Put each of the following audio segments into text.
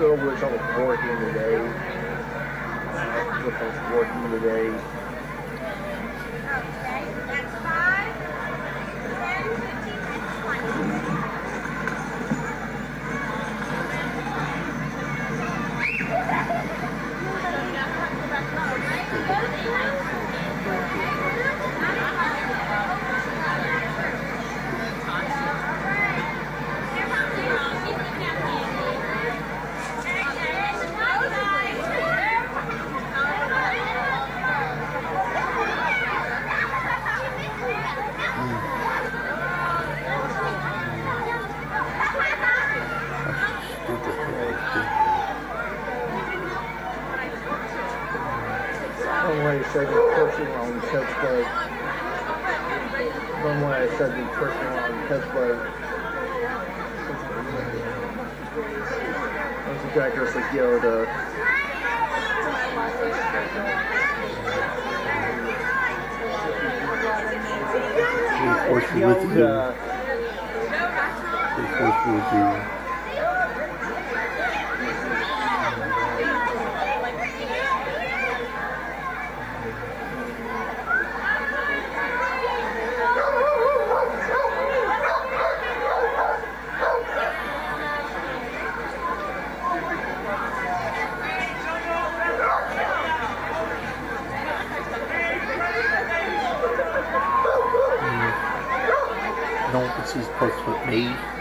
I was working today. I was working today. One way I said the person on test bed. One way I said the person on test bed. That's exactly what like Yoda. Uh, they force you with you. Yoda. They force you with you. No one can see with me.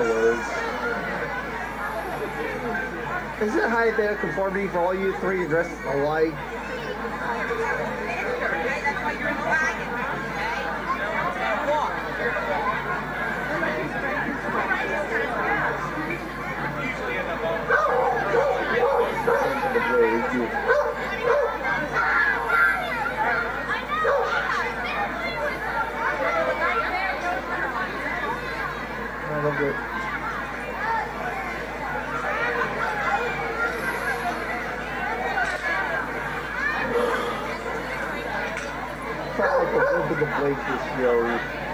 Is it high there conformity for all you three dressed alike? I Blake this show.